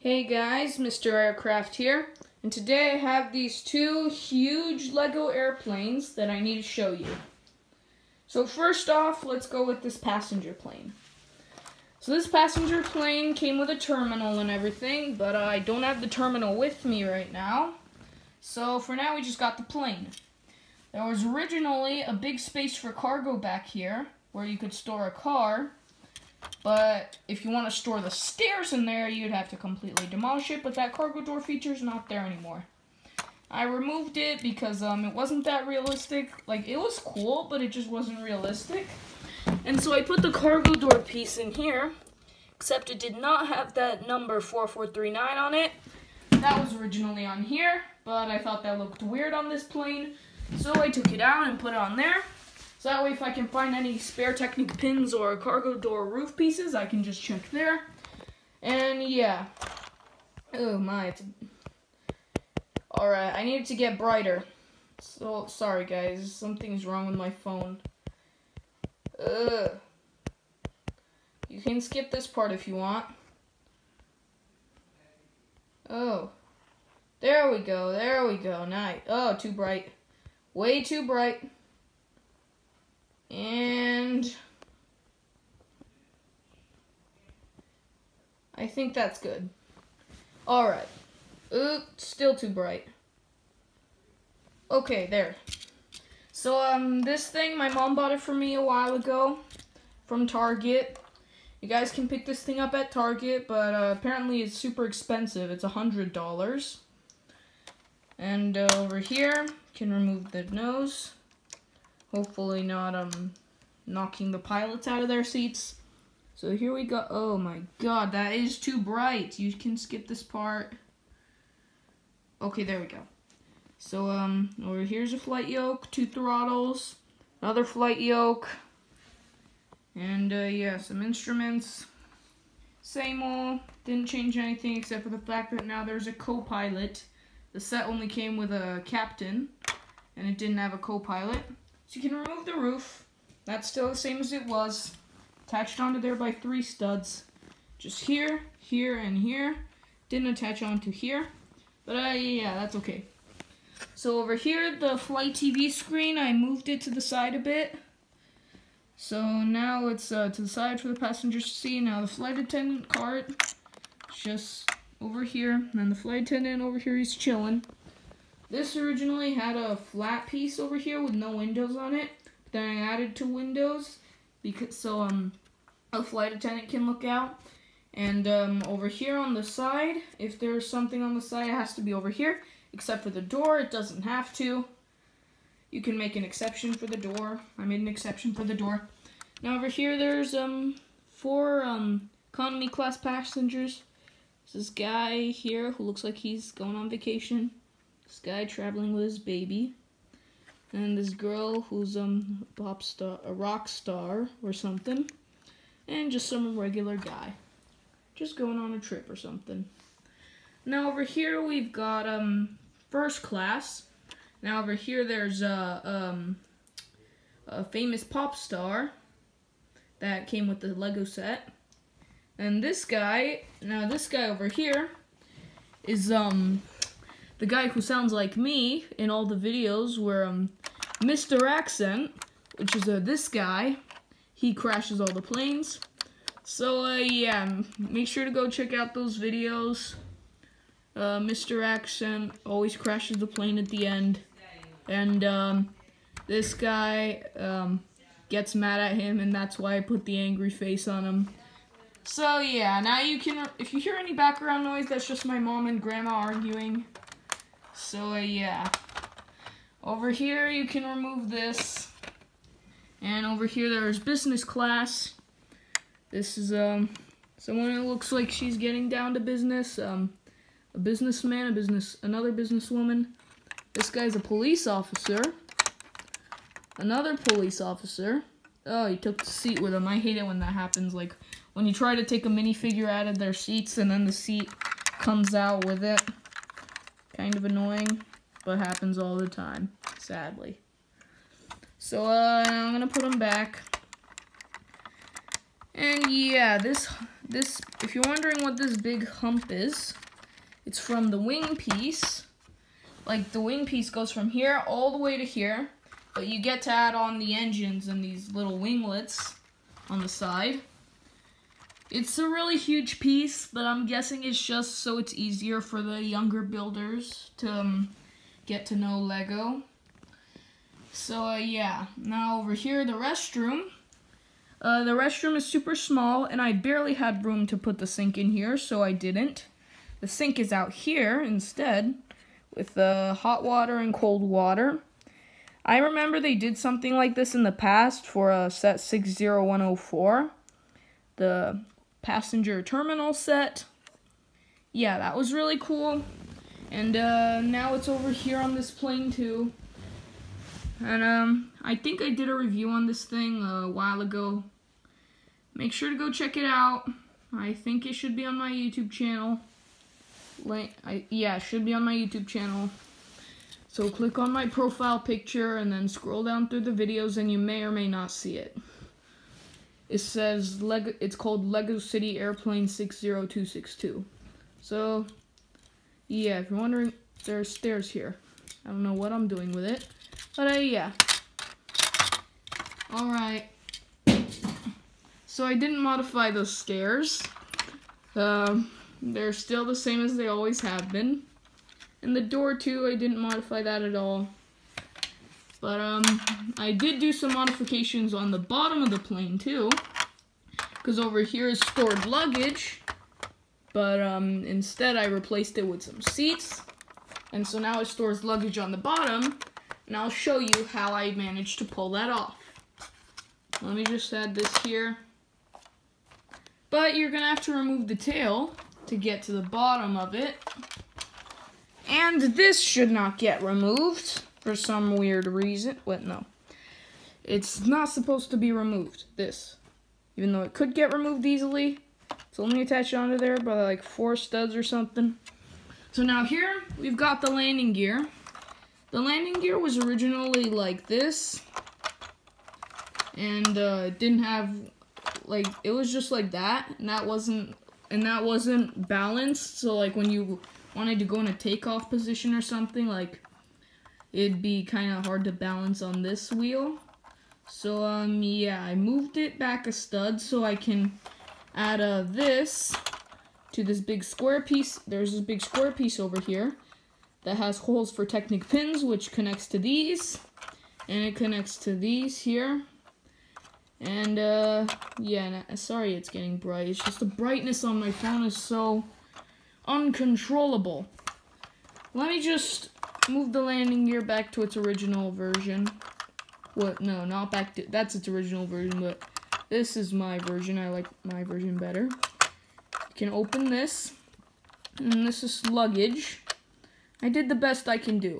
Hey guys, Mr. Aircraft here, and today I have these two huge Lego airplanes that I need to show you. So first off, let's go with this passenger plane. So this passenger plane came with a terminal and everything, but uh, I don't have the terminal with me right now. So for now, we just got the plane. There was originally a big space for cargo back here, where you could store a car, but if you want to store the stairs in there, you'd have to completely demolish it, but that cargo door feature is not there anymore. I removed it because um, it wasn't that realistic. Like, it was cool, but it just wasn't realistic. And so I put the cargo door piece in here, except it did not have that number 4439 on it. That was originally on here, but I thought that looked weird on this plane, so I took it out and put it on there. So that way if I can find any spare Technic pins or cargo door roof pieces, I can just check there. And yeah. Oh my. Alright, I need it to get brighter. So, sorry guys, something's wrong with my phone. Ugh. You can skip this part if you want. Oh. There we go, there we go, nice. Oh, too bright. Way too bright. And I think that's good. All right. Oop, still too bright. Okay, there. So, um, this thing, my mom bought it for me a while ago from Target. You guys can pick this thing up at Target, but uh, apparently it's super expensive. It's a $100. And uh, over here, can remove the nose. Hopefully not um knocking the pilots out of their seats. So here we go. Oh my god, that is too bright. You can skip this part. Okay, there we go. So um over here's a flight yoke, two throttles, another flight yoke, and uh, yeah, some instruments. Same old, didn't change anything except for the fact that now there's a co-pilot. The set only came with a captain, and it didn't have a co-pilot. So you can remove the roof. That's still the same as it was. Attached onto there by three studs. Just here, here, and here. Didn't attach onto here. But uh, yeah, that's okay. So over here, the flight TV screen, I moved it to the side a bit. So now it's uh, to the side for the passengers to see. Now the flight attendant cart, just over here. And the flight attendant over here, he's chilling. This originally had a flat piece over here with no windows on it. But then I added two windows because so um a flight attendant can look out. And um, over here on the side, if there's something on the side, it has to be over here. Except for the door, it doesn't have to. You can make an exception for the door. I made an exception for the door. Now over here, there's um four um economy class passengers. This guy here who looks like he's going on vacation. This guy traveling with his baby. And this girl who's um, a pop star, a rock star or something. And just some regular guy. Just going on a trip or something. Now over here we've got um first class. Now over here there's a um a famous pop star that came with the Lego set. And this guy, now this guy over here is um the guy who sounds like me in all the videos where um Mr. Accent, which is uh, this guy, he crashes all the planes. So uh, yeah, make sure to go check out those videos. Uh, Mr. Accent always crashes the plane at the end, and um, this guy um, gets mad at him, and that's why I put the angry face on him. So yeah, now you can, if you hear any background noise, that's just my mom and grandma arguing. So, uh, yeah. Over here, you can remove this. And over here, there's business class. This is, um, someone who looks like she's getting down to business. Um, a businessman, a business, another businesswoman. This guy's a police officer. Another police officer. Oh, he took the seat with him. I hate it when that happens. Like, when you try to take a minifigure out of their seats and then the seat comes out with it. Kind of annoying, but happens all the time, sadly. So, uh, I'm gonna put them back. And yeah, this this, if you're wondering what this big hump is, it's from the wing piece. Like the wing piece goes from here all the way to here, but you get to add on the engines and these little winglets on the side. It's a really huge piece, but I'm guessing it's just so it's easier for the younger builders to um, get to know Lego. So uh, yeah, now over here, the restroom. Uh, the restroom is super small, and I barely had room to put the sink in here, so I didn't. The sink is out here instead, with the uh, hot water and cold water. I remember they did something like this in the past for a set 60104. The passenger terminal set. Yeah, that was really cool. And uh, now it's over here on this plane too. And um, I think I did a review on this thing a while ago. Make sure to go check it out. I think it should be on my YouTube channel. Link, I, yeah, it should be on my YouTube channel. So click on my profile picture and then scroll down through the videos and you may or may not see it. It says Lego, it's called Lego City Airplane 60262. So, yeah, if you're wondering, there's stairs here. I don't know what I'm doing with it, but uh, yeah. Alright. So I didn't modify those stairs. Um, they're still the same as they always have been. And the door too, I didn't modify that at all. But um, I did do some modifications on the bottom of the plane too. Because over here is stored luggage. But um, instead I replaced it with some seats. And so now it stores luggage on the bottom. And I'll show you how I managed to pull that off. Let me just add this here. But you're going to have to remove the tail to get to the bottom of it. And this should not get removed for some weird reason. What? No. It's not supposed to be removed, this. Even though it could get removed easily. It's only attached onto there by like four studs or something. So now here, we've got the landing gear. The landing gear was originally like this. And uh, it didn't have, like, it was just like that. And that wasn't, and that wasn't balanced. So like when you wanted to go in a takeoff position or something, like, it'd be kind of hard to balance on this wheel. So, um, yeah, I moved it back a stud so I can add uh, this to this big square piece. There's this big square piece over here that has holes for Technic pins, which connects to these. And it connects to these here. And, uh, yeah, sorry it's getting bright. It's just the brightness on my phone is so uncontrollable. Let me just move the landing gear back to its original version. What? No, not back to, that's its original version, but this is my version. I like my version better. You can open this, and this is luggage. I did the best I can do.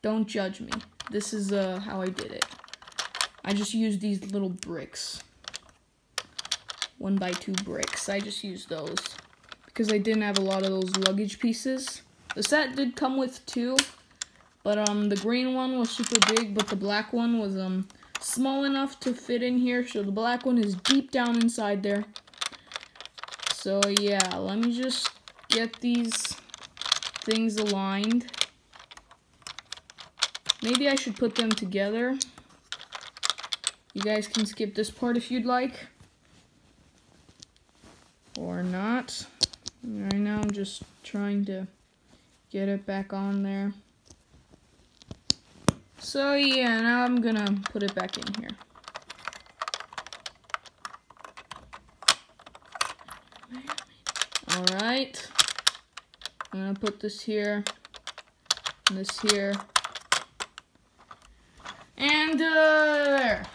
Don't judge me. This is uh, how I did it. I just used these little bricks. One by two bricks. I just used those because I didn't have a lot of those luggage pieces. The set did come with two, but um, the green one was super big, but the black one was um small enough to fit in here. So the black one is deep down inside there. So yeah, let me just get these things aligned. Maybe I should put them together. You guys can skip this part if you'd like. Or not. Right now I'm just trying to get it back on there. So yeah, now I'm gonna put it back in here. Alright. I'm gonna put this here, this here. And uh, there.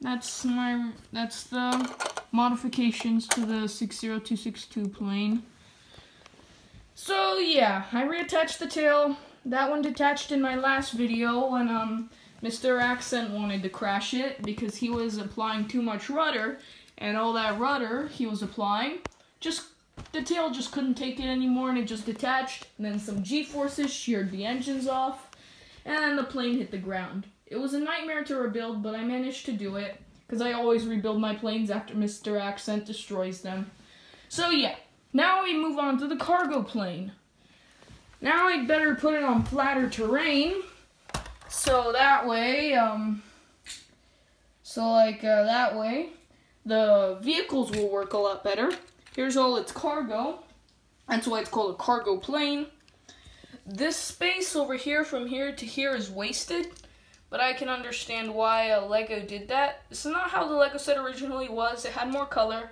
That's my, that's the modifications to the 60262 plane. So yeah, I reattached the tail. That one detached in my last video when um Mr. Accent wanted to crash it because he was applying too much rudder and all that rudder he was applying just the tail just couldn't take it anymore and it just detached and then some g-forces sheared the engines off and the plane hit the ground. It was a nightmare to rebuild but I managed to do it because I always rebuild my planes after Mr. Accent destroys them. So yeah, now we move on to the cargo plane. Now I'd better put it on flatter terrain, so that way, um, so like uh, that way, the vehicles will work a lot better. Here's all its cargo. That's why it's called a cargo plane. This space over here from here to here is wasted, but I can understand why uh, Lego did that. This is not how the Lego set originally was. It had more color,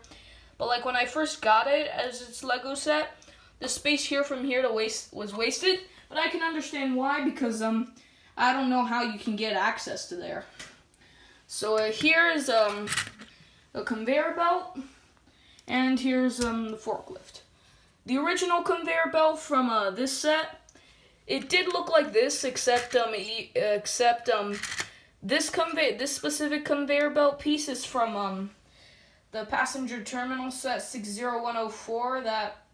but like when I first got it as its Lego set, the space here from here to waste was wasted, but I can understand why because um I don't know how you can get access to there. So uh, here is um a conveyor belt, and here's um the forklift. The original conveyor belt from uh, this set, it did look like this, except um except um this convey this specific conveyor belt piece is from um the passenger terminal set 60104 that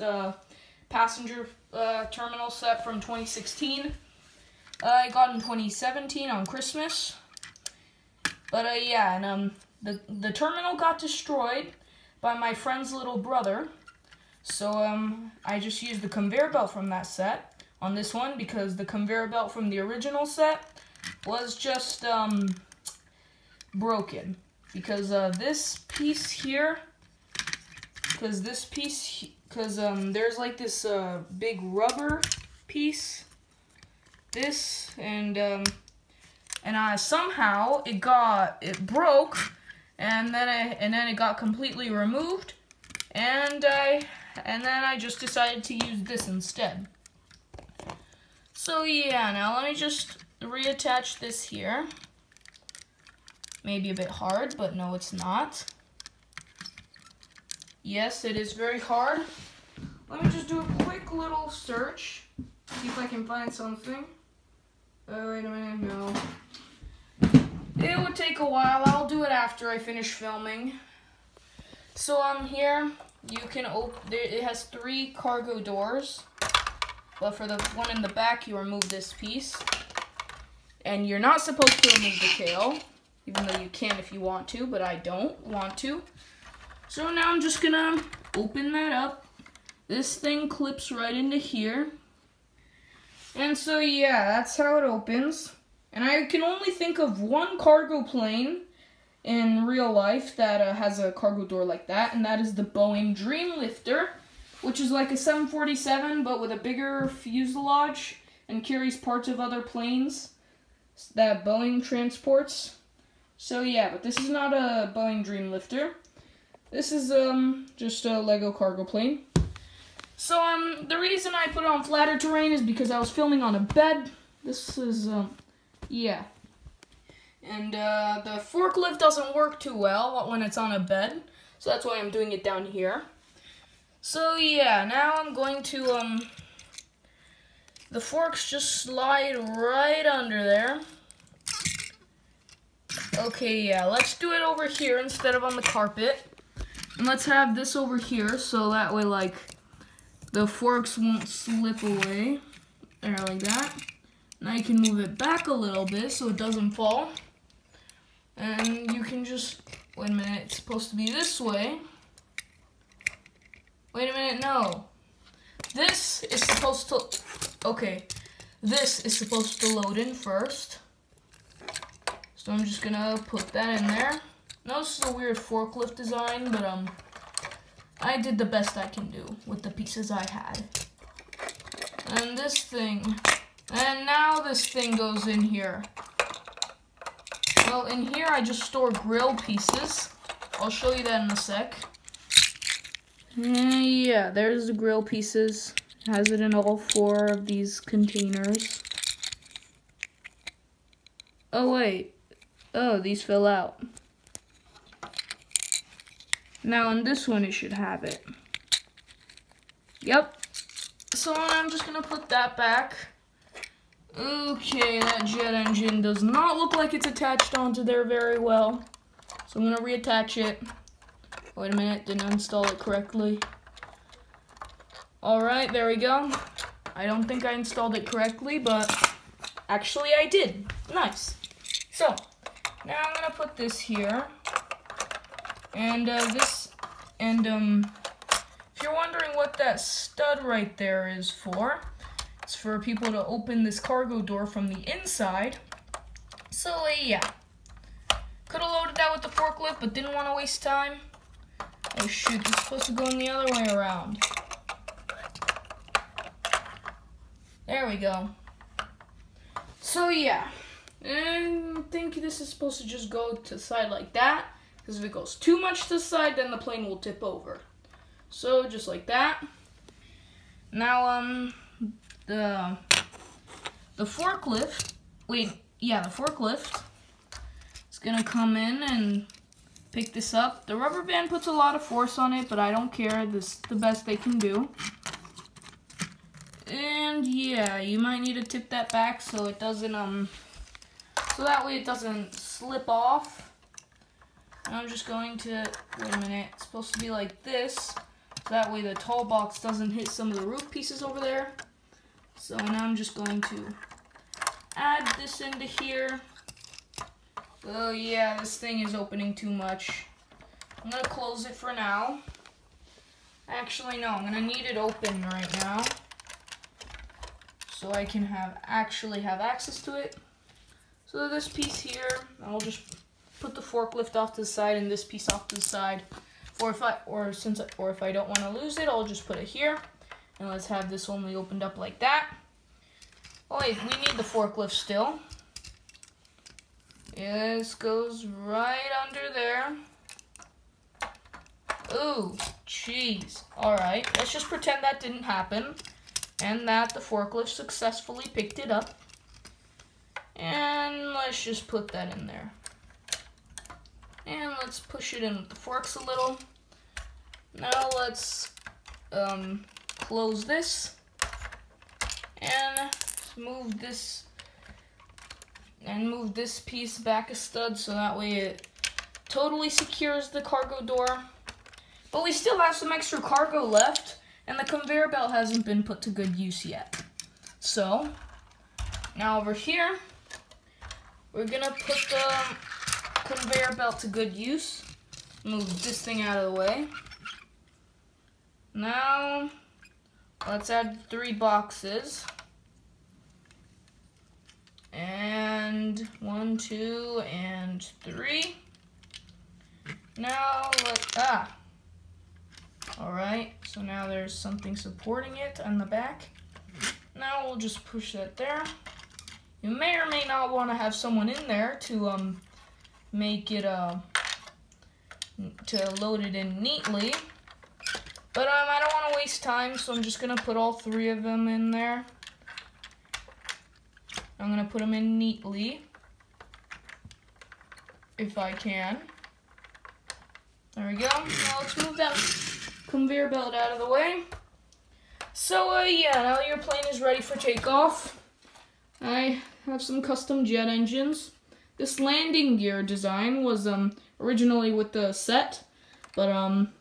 uh, passenger uh, terminal set from 2016. Uh, I got in 2017 on Christmas. But uh, yeah, and um, the the terminal got destroyed by my friend's little brother. So um, I just used the conveyor belt from that set on this one because the conveyor belt from the original set was just um, broken because uh, this piece here, because this piece, because um, there's like this uh, big rubber piece, this, and um, and I somehow it got it broke, and then I and then it got completely removed, and I and then I just decided to use this instead. So yeah, now let me just reattach this here. Maybe a bit hard, but no, it's not. Yes, it is very hard. Let me just do a quick little search. See if I can find something. Oh, wait a minute, no. It would take a while. I'll do it after I finish filming. So on um, here, you can open, it has three cargo doors. But for the one in the back, you remove this piece. And you're not supposed to remove the tail even though you can if you want to, but I don't want to. So now I'm just gonna open that up. This thing clips right into here. And so yeah, that's how it opens. And I can only think of one cargo plane in real life that uh, has a cargo door like that, and that is the Boeing Dreamlifter, which is like a 747 but with a bigger fuselage and carries parts of other planes that Boeing transports. So yeah, but this is not a Boeing Dreamlifter. This is um just a Lego cargo plane. So um the reason I put it on flatter terrain is because I was filming on a bed. This is um yeah. And uh, the forklift doesn't work too well when it's on a bed, so that's why I'm doing it down here. So yeah, now I'm going to um the forks just slide right under there. Okay, yeah, let's do it over here instead of on the carpet. And let's have this over here so that way, like, the forks won't slip away. There, like that. Now you can move it back a little bit so it doesn't fall. And you can just, wait a minute, it's supposed to be this way. Wait a minute, no. This is supposed to, okay. This is supposed to load in first. So I'm just gonna put that in there. Now this is a weird forklift design, but um, I did the best I can do with the pieces I had. And this thing, and now this thing goes in here. Well, in here I just store grill pieces. I'll show you that in a sec. Yeah, there's the grill pieces. Has it in all four of these containers. Oh wait, Oh, these fill out. Now on this one, it should have it. Yep. So I'm just gonna put that back. Okay, that jet engine does not look like it's attached onto there very well. So I'm gonna reattach it. Wait a minute, didn't install it correctly. Alright, there we go. I don't think I installed it correctly, but actually I did. Nice. So, Now I'm gonna put this here. And uh, this, and um, if you're wondering what that stud right there is for, it's for people to open this cargo door from the inside. So uh, yeah, could have loaded that with the forklift, but didn't want to waste time. Oh shoot, it's supposed to go in the other way around. There we go. So yeah, and I think this is supposed to just go to the side like that. Because if it goes too much to the side, then the plane will tip over. So just like that. Now, um, the the forklift. Wait, yeah, the forklift is gonna come in and pick this up. The rubber band puts a lot of force on it, but I don't care. This is the best they can do. And yeah, you might need to tip that back so it doesn't, um, so that way it doesn't slip off. And I'm just going to, wait a minute, it's supposed to be like this. So that way the tall box doesn't hit some of the roof pieces over there. So now I'm just going to add this into here. Oh yeah, this thing is opening too much. I'm gonna close it for now. Actually, no, I'm gonna need it open right now. So I can have actually have access to it. So this piece here, I'll just put the forklift off to the side and this piece off to the side. Or if I or since or if I don't want to lose it, I'll just put it here. And let's have this only opened up like that. Oh wait, we need the forklift still. This goes right under there. Ooh, jeez. Alright, let's just pretend that didn't happen. And that the forklift successfully picked it up. And let's just put that in there. And let's push it in with the forks a little. Now let's um, close this. And move this and move this piece back a stud so that way it totally secures the cargo door. But we still have some extra cargo left and the conveyor belt hasn't been put to good use yet. So, now over here, we're gonna put the conveyor belt to good use. Move this thing out of the way. Now, let's add three boxes. And one, two, and three. Now, let, ah. Alright, so now there's something supporting it on the back. Now we'll just push that there. You may or may not want to have someone in there to um make it uh to load it in neatly. But um I don't want to waste time, so I'm just gonna put all three of them in there. I'm gonna put them in neatly if I can. There we go. Now let's move that conveyor belt out of the way. So uh, yeah, now your plane is ready for takeoff. I have some custom jet engines. This landing gear design was um originally with the set, but um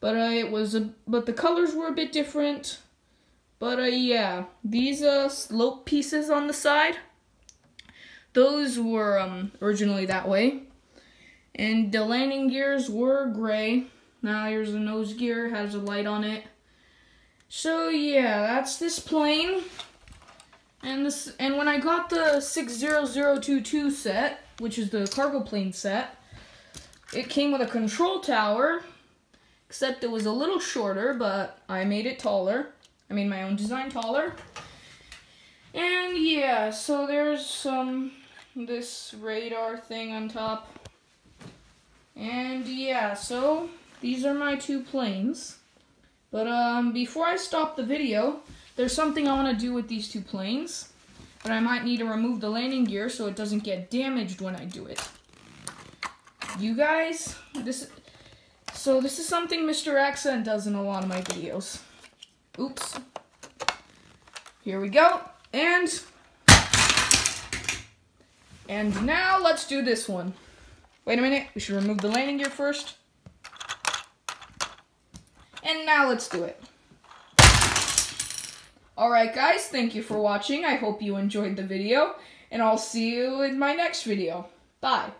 but uh, it was a but the colors were a bit different. But uh yeah, these uh slope pieces on the side, those were um originally that way. And the landing gears were gray. Now here's the nose gear, has a light on it. So yeah, that's this plane. And this and when I got the 60022 set, which is the cargo plane set, it came with a control tower, except it was a little shorter, but I made it taller. I made my own design taller. And yeah, so there's some um, this radar thing on top. And yeah, so these are my two planes. But um, before I stop the video, there's something I want to do with these two planes. But I might need to remove the landing gear so it doesn't get damaged when I do it. You guys, this so this is something Mr. Accent does in a lot of my videos. Oops. Here we go. And and now let's do this one. Wait a minute, we should remove the landing gear first. And now let's do it. Alright guys, thank you for watching. I hope you enjoyed the video. And I'll see you in my next video. Bye.